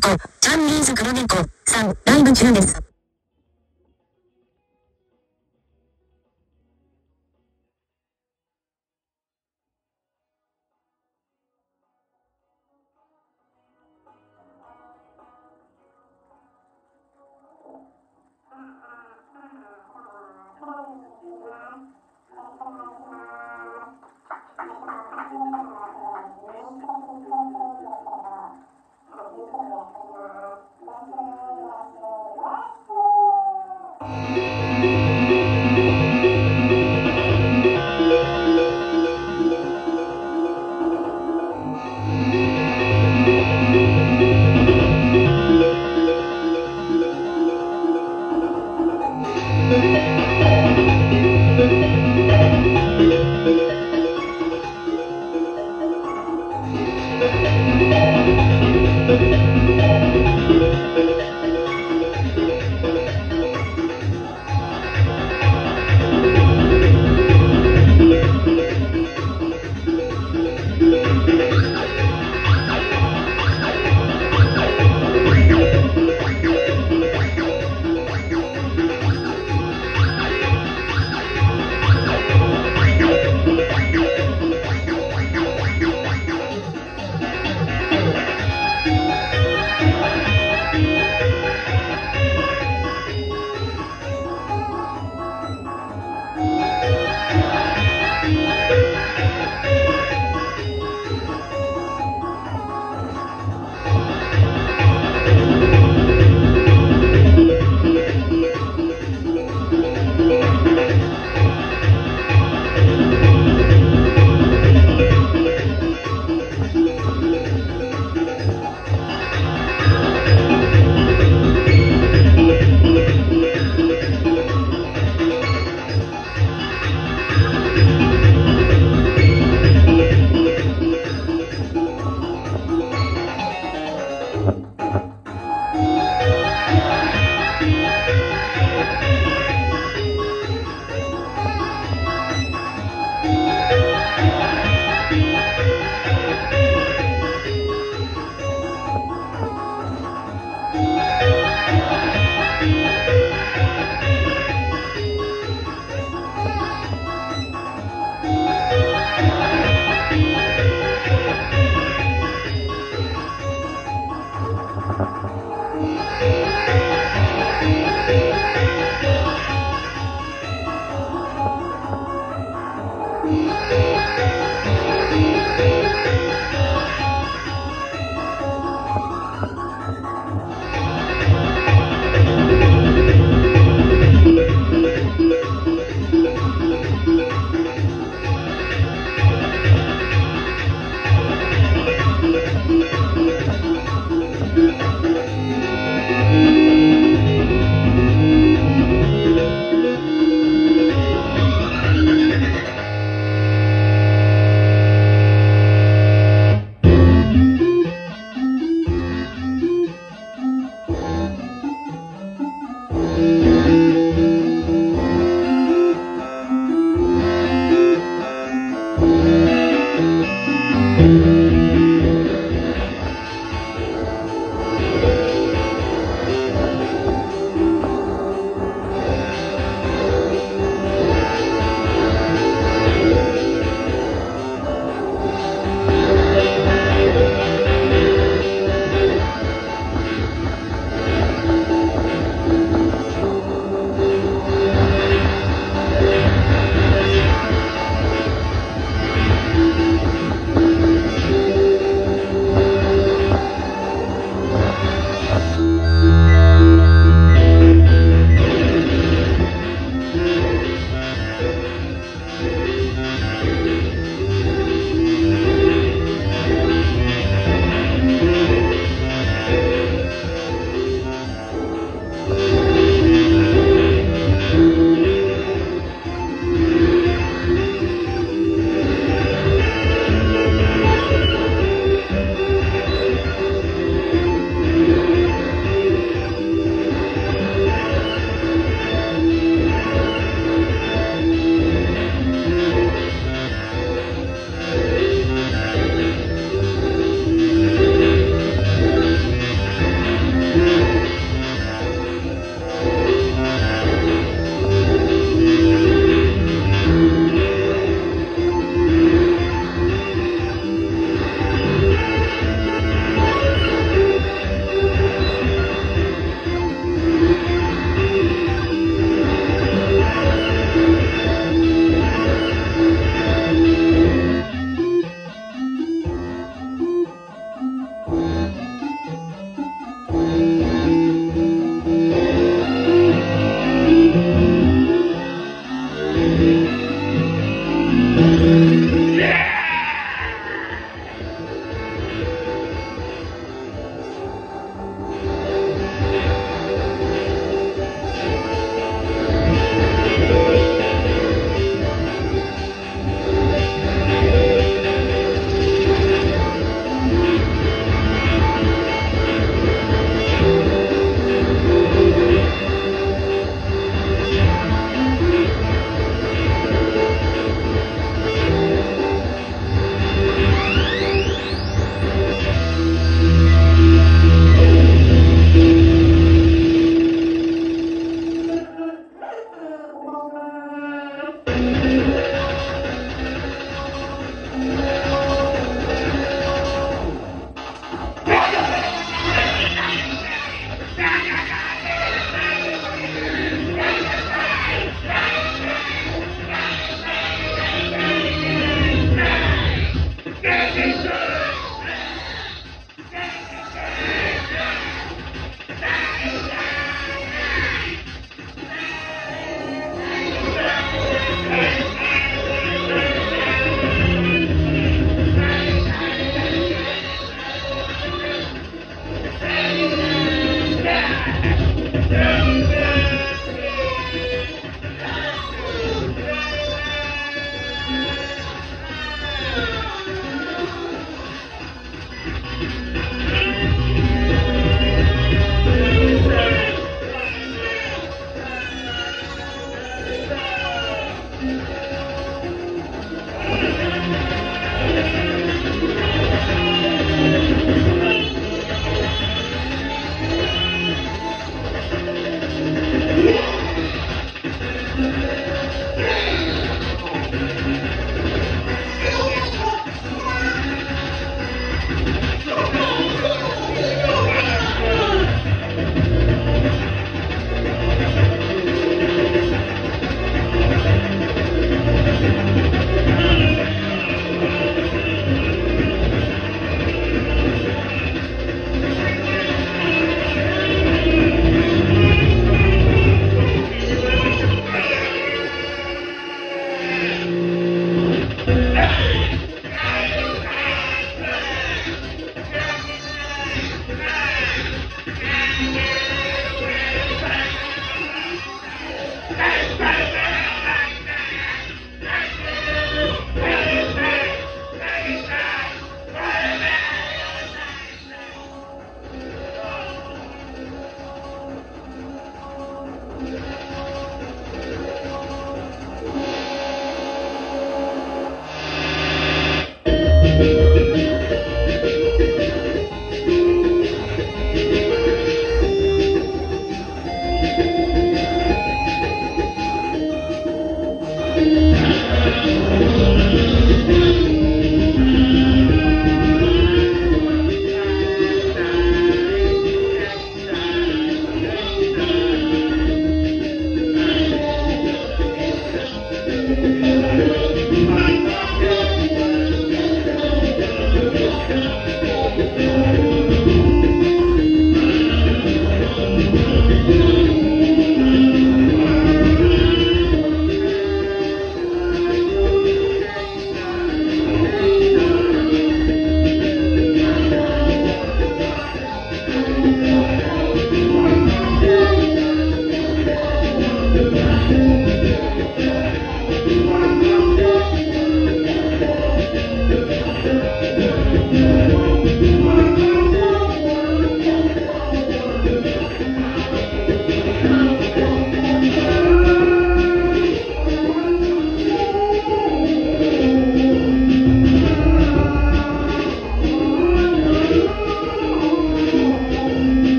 猫、チャンリーズ黒猫、さん、ライブ中です。